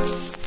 Bye.